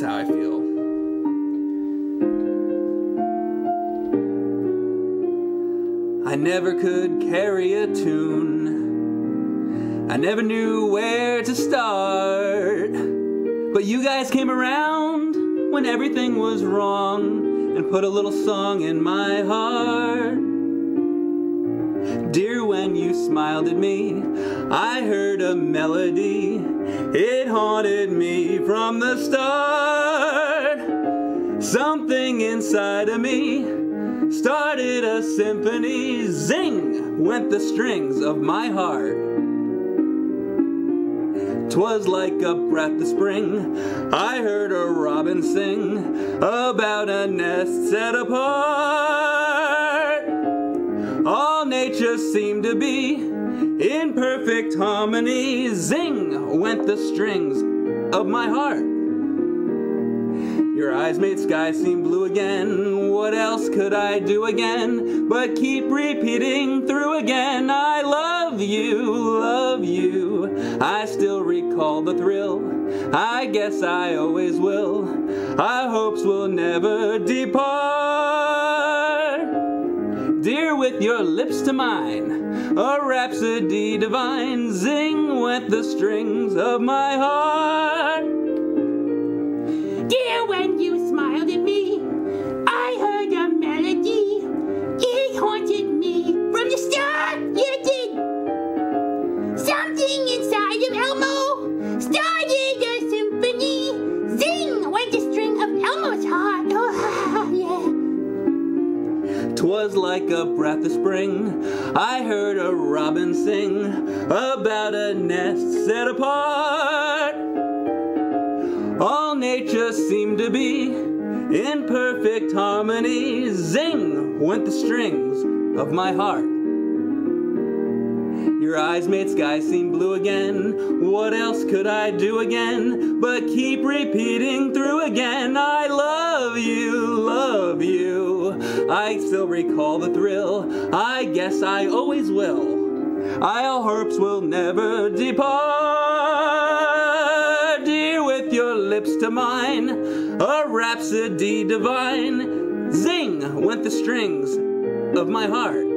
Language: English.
That's how I feel. I never could carry a tune. I never knew where to start. But you guys came around when everything was wrong and put a little song in my heart. Smiled at me, I heard a melody. It haunted me from the start. Something inside of me started a symphony. Zing went the strings of my heart. Twas like a breath of spring. I heard a robin sing about a nest set apart. All nature seemed to be in perfect harmony. Zing went the strings of my heart. Your eyes made sky seem blue again. What else could I do again but keep repeating through again? I love you, love you. I still recall the thrill. I guess I always will. Our hopes will never depart. Your lips to mine, a rhapsody divine. Zing went the strings of my heart. Dear, when you smiled at me, Twas like a breath of spring. I heard a robin sing about a nest set apart. All nature seemed to be in perfect harmony. Zing went the strings of my heart. Your eyes made sky seem blue again. What else could I do again but keep repeating through again? I love you, love you. I still recall the thrill. I guess I always will. Our hopes will never depart. Dear, with your lips to mine, a rhapsody divine. Zing went the strings of my heart.